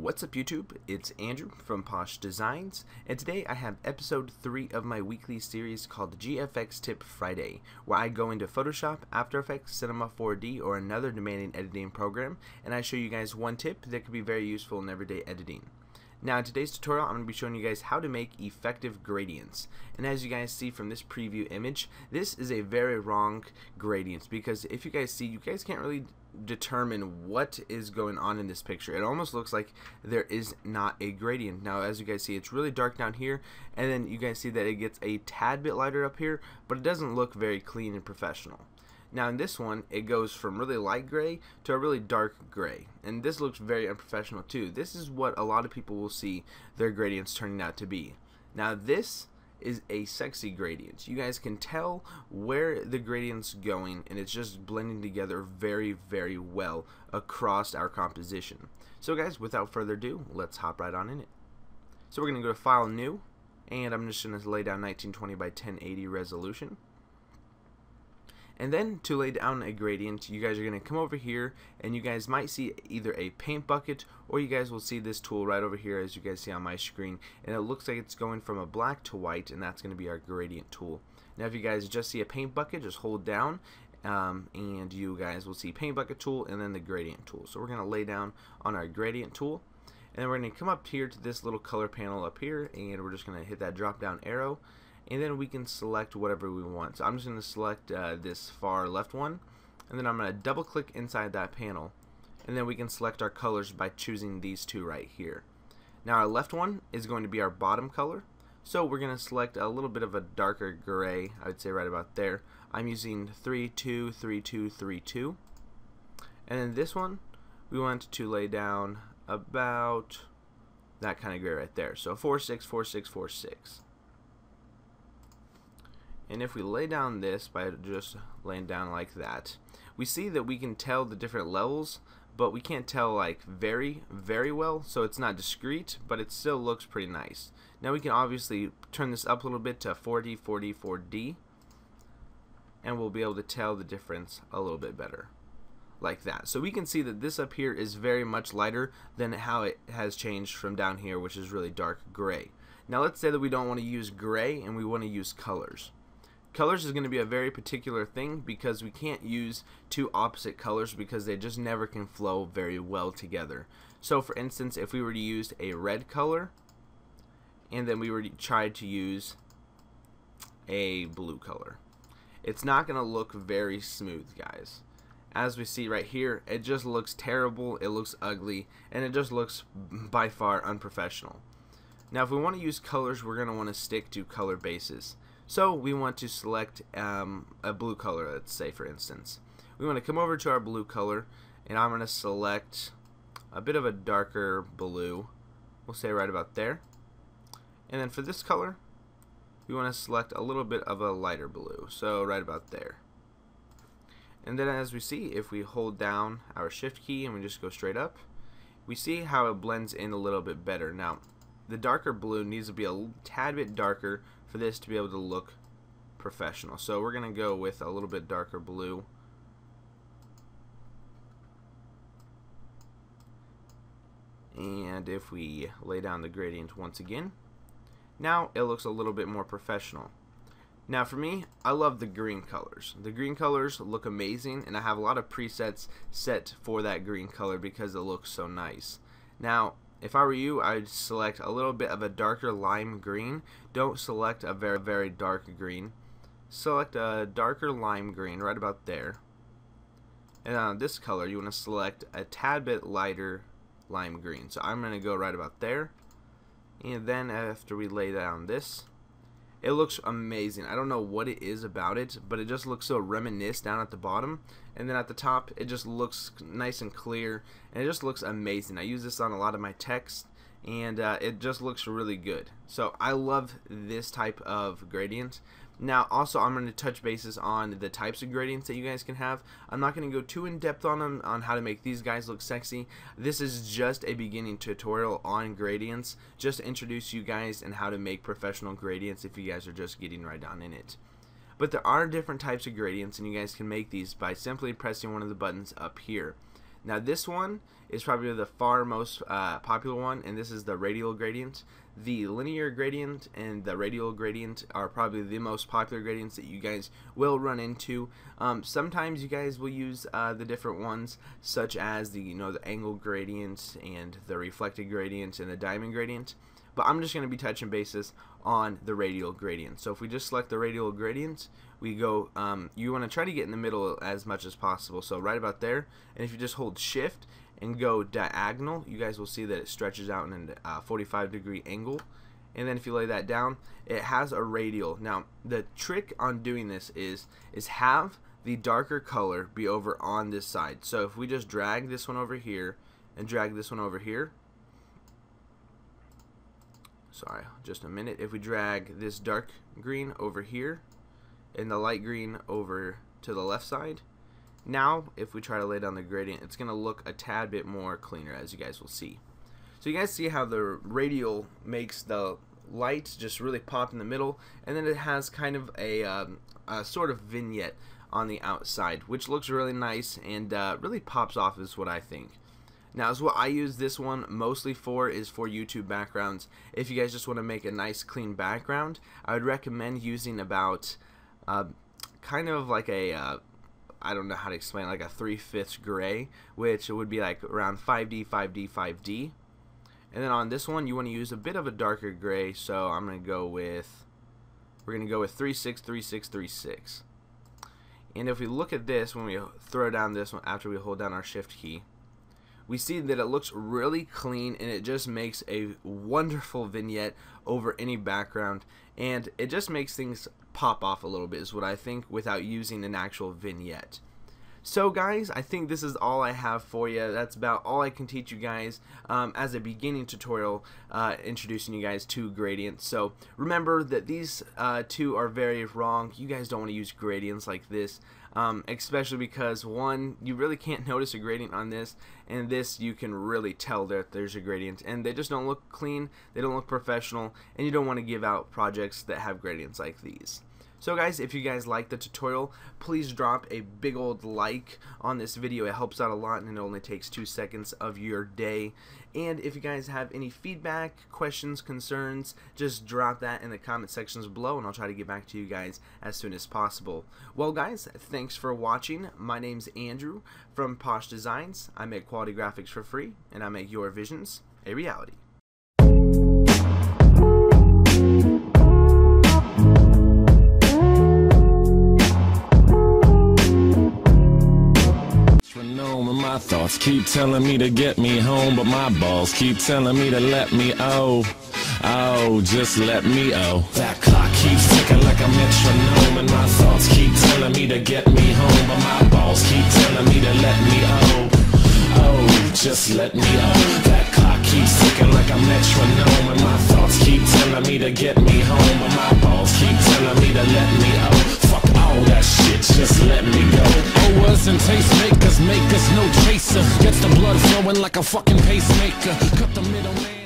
What's up YouTube? It's Andrew from Posh Designs and today I have episode 3 of my weekly series called GFX Tip Friday where I go into Photoshop, After Effects, Cinema 4D or another demanding editing program and I show you guys one tip that could be very useful in everyday editing. Now in today's tutorial I'm going to be showing you guys how to make effective gradients and as you guys see from this preview image this is a very wrong gradients because if you guys see you guys can't really determine what is going on in this picture it almost looks like there is not a gradient now as you guys see it's really dark down here and then you guys see that it gets a tad bit lighter up here but it doesn't look very clean and professional now in this one, it goes from really light gray to a really dark gray. And this looks very unprofessional too. This is what a lot of people will see their gradients turning out to be. Now this is a sexy gradient. You guys can tell where the gradient's going and it's just blending together very, very well across our composition. So guys, without further ado, let's hop right on in it. So we're going to go to File, New, and I'm just going to lay down 1920 by 1080 resolution. And then to lay down a gradient, you guys are going to come over here and you guys might see either a paint bucket or you guys will see this tool right over here as you guys see on my screen. And it looks like it's going from a black to white and that's going to be our gradient tool. Now if you guys just see a paint bucket, just hold down um, and you guys will see paint bucket tool and then the gradient tool. So we're going to lay down on our gradient tool. And then we're going to come up here to this little color panel up here and we're just going to hit that drop down arrow and then we can select whatever we want. So I'm just going to select uh, this far left one and then I'm going to double click inside that panel and then we can select our colors by choosing these two right here. Now our left one is going to be our bottom color so we're going to select a little bit of a darker gray I would say right about there. I'm using 323232 and then this one we want to lay down about that kind of gray right there. So 464646. And if we lay down this by just laying down like that, we see that we can tell the different levels, but we can't tell like very, very well. So it's not discrete, but it still looks pretty nice. Now we can obviously turn this up a little bit to 4D, 4D, 4D, and we'll be able to tell the difference a little bit better like that. So we can see that this up here is very much lighter than how it has changed from down here, which is really dark gray. Now let's say that we don't want to use gray and we want to use colors. Colors is going to be a very particular thing because we can't use two opposite colors because they just never can flow very well together. So for instance, if we were to use a red color and then we were to try to use a blue color, it's not going to look very smooth, guys. As we see right here, it just looks terrible, it looks ugly, and it just looks by far unprofessional. Now if we want to use colors, we're going to want to stick to color bases. So we want to select um, a blue color, let's say for instance. We want to come over to our blue color and I'm going to select a bit of a darker blue. We'll say right about there. And then for this color, we want to select a little bit of a lighter blue. So right about there. And then as we see, if we hold down our shift key and we just go straight up, we see how it blends in a little bit better. Now, the darker blue needs to be a tad bit darker for this to be able to look professional. So we're going to go with a little bit darker blue. And if we lay down the gradient once again, now it looks a little bit more professional. Now for me, I love the green colors. The green colors look amazing and I have a lot of presets set for that green color because it looks so nice. Now if I were you, I'd select a little bit of a darker lime green. Don't select a very, very dark green. Select a darker lime green right about there. And on this color, you want to select a tad bit lighter lime green. So I'm going to go right about there. And then after we lay down this, it looks amazing. I don't know what it is about it, but it just looks so reminiscent down at the bottom. And then at the top, it just looks nice and clear. And it just looks amazing. I use this on a lot of my text, and uh, it just looks really good. So I love this type of gradient. Now, also, I'm going to touch bases on the types of gradients that you guys can have. I'm not going to go too in depth on them on how to make these guys look sexy. This is just a beginning tutorial on gradients, just to introduce you guys and how to make professional gradients if you guys are just getting right on in it. But there are different types of gradients, and you guys can make these by simply pressing one of the buttons up here. Now, this one is probably the far most uh, popular one, and this is the radial gradient. The linear gradient and the radial gradient are probably the most popular gradients that you guys will run into. Um, sometimes you guys will use uh, the different ones, such as the you know the angle gradient and the reflected gradient and the diamond gradient but I'm just going to be touching bases on the radial gradient. So if we just select the radial gradient, we go, um, you want to try to get in the middle as much as possible. So right about there, and if you just hold shift and go diagonal, you guys will see that it stretches out in a uh, 45 degree angle. And then if you lay that down, it has a radial. Now, the trick on doing this is, is have the darker color be over on this side. So if we just drag this one over here and drag this one over here, sorry, just a minute. If we drag this dark green over here and the light green over to the left side, now if we try to lay down the gradient, it's going to look a tad bit more cleaner as you guys will see. So you guys see how the radial makes the light just really pop in the middle and then it has kind of a, um, a sort of vignette on the outside which looks really nice and uh, really pops off is what I think. Now, as what I use this one mostly for is for YouTube backgrounds. If you guys just want to make a nice clean background, I would recommend using about uh, kind of like a uh, I don't know how to explain like a 3 fifths gray, which would be like around 5D, 5D, 5D. And then on this one, you want to use a bit of a darker gray, so I'm going to go with, we're going to go with 363636. And if we look at this, when we throw down this one after we hold down our shift key, we see that it looks really clean and it just makes a wonderful vignette over any background and it just makes things pop off a little bit is what I think without using an actual vignette. So guys, I think this is all I have for you. That's about all I can teach you guys um, as a beginning tutorial uh, introducing you guys to gradients. So remember that these uh, two are very wrong. You guys don't want to use gradients like this. Um, especially because one, you really can't notice a gradient on this, and this you can really tell that there's a gradient, and they just don't look clean, they don't look professional, and you don't want to give out projects that have gradients like these. So guys, if you guys like the tutorial, please drop a big old like on this video. It helps out a lot and it only takes two seconds of your day. And if you guys have any feedback, questions, concerns, just drop that in the comment sections below and I'll try to get back to you guys as soon as possible. Well guys, thanks for watching. My name's Andrew from Posh Designs. I make quality graphics for free and I make your visions a reality. Thoughts keep telling me to get me home, but my balls keep telling me to let me oh. Oh, just let me oh. That clock keeps ticking like a metronome, and my thoughts keep telling me to get me home, but my balls keep telling me to let me oh. Oh, just let me oh. That clock keeps ticking like a metronome, and my thoughts keep telling me to get me home, but my balls keep telling me to let me oh. Fuck all that shit, just let me go. Owers and tastemakers make going like a fucking pacemaker. Cut the middle man.